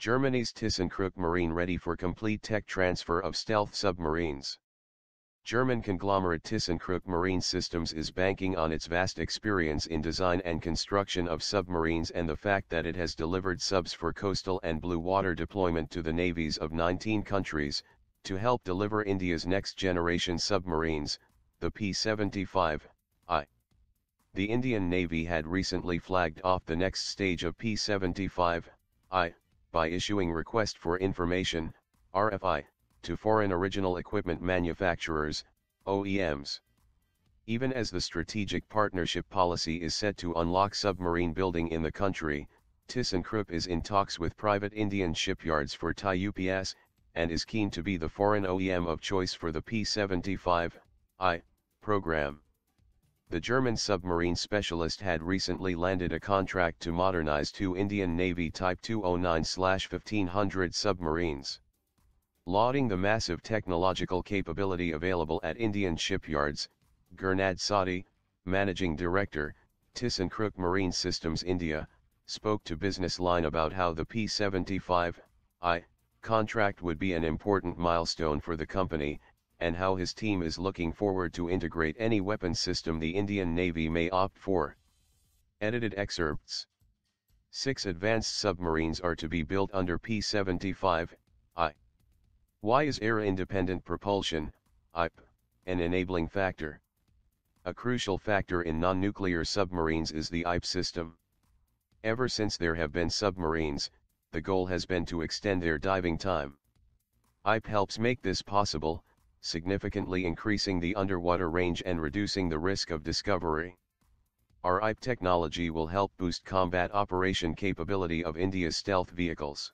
Germany's ThyssenKrupp Marine ready for complete tech transfer of stealth submarines. German conglomerate ThyssenKrupp Marine Systems is banking on its vast experience in design and construction of submarines and the fact that it has delivered subs for coastal and blue water deployment to the navies of 19 countries, to help deliver India's next-generation submarines, the P-75I. The Indian Navy had recently flagged off the next stage of P-75I, by issuing Request for Information, RFI, to foreign original equipment manufacturers, OEMs. Even as the strategic partnership policy is set to unlock submarine building in the country, ThyssenKrupp is in talks with private Indian shipyards for tie-ups, and is keen to be the foreign OEM of choice for the P-75I program. The German submarine specialist had recently landed a contract to modernize two Indian Navy Type 209-1500 submarines. Lauding the massive technological capability available at Indian shipyards, Gurnad Sodhi, Managing Director, ThyssenKrupp Marine Systems India, spoke to Business Line about how the P-75I contract would be an important milestone for the company, and how his team is looking forward to integrate any weapon system the Indian Navy may opt for. Edited excerpts Six advanced submarines are to be built under P-75I. Why is air-independent propulsion, IP, an enabling factor? A crucial factor in non-nuclear submarines is the IP system. Ever since there have been submarines, the goal has been to extend their diving time. IP helps make this possible, significantly increasing the underwater range and reducing the risk of discovery. Our IP technology will help boost combat operation capability of India's stealth vehicles.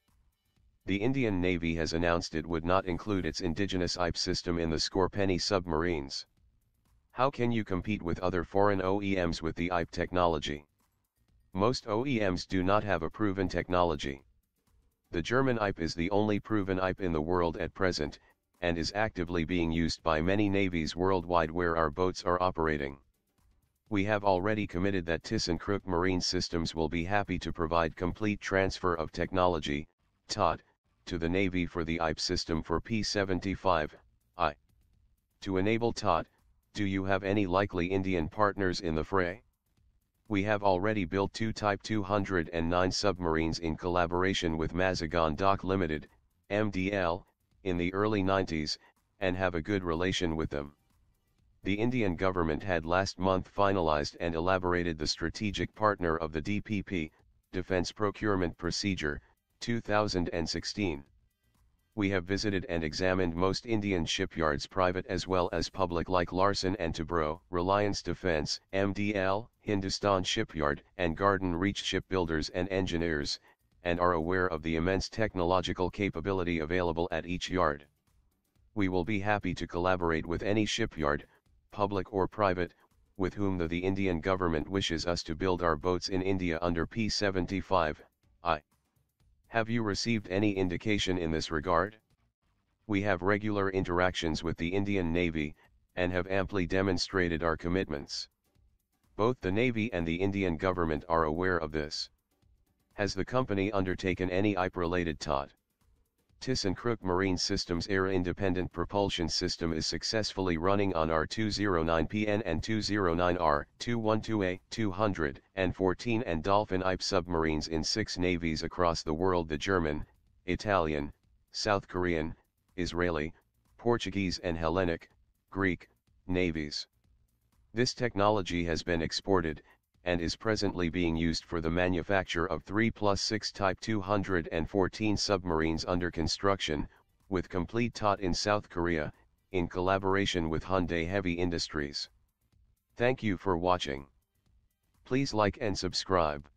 The Indian Navy has announced it would not include its indigenous IP system in the Scorpene submarines. How can you compete with other foreign OEMs with the IP technology? Most OEMs do not have a proven technology. The German IP is the only proven IP in the world at present, and is actively being used by many navies worldwide where our boats are operating. We have already committed that ThyssenKrupp Marine Systems will be happy to provide complete transfer of technology, TOT, to the Navy for the IP system for P-75I. To enable TOT, do you have any likely Indian partners in the fray? We have already built two Type 209 submarines in collaboration with Mazagon Dock Limited, MDL, in the early 90s, and have a good relation with them. The Indian government had last month finalized and elaborated the strategic partner of the DPP, Defence Procurement Procedure, 2016. We have visited and examined most Indian shipyards private as well as public like Larsen & Toubro, Reliance Defence, MDL, Hindustan Shipyard and Garden Reach shipbuilders and engineers, and are aware of the immense technological capability available at each yard. We will be happy to collaborate with any shipyard, public or private, with whom the, the Indian government wishes us to build our boats in India under P75, I. Have you received any indication in this regard? We have regular interactions with the Indian Navy, and have amply demonstrated our commitments. Both the Navy and the Indian government are aware of this. Has the company undertaken any IP-related TOT? ThyssenKrupp Marine Systems air-independent propulsion system is successfully running on R209PN and 209R, 212A, 200, and 14 and Dolphin IP submarines in six navies across the world the German, Italian, South Korean, Israeli, Portuguese and Hellenic, Greek, navies. This technology has been exported, and is presently being used for the manufacture of 3 plus 6 Type 214 submarines under construction, with complete TOT in South Korea, in collaboration with Hyundai Heavy Industries. Thank you for watching. Please like and subscribe.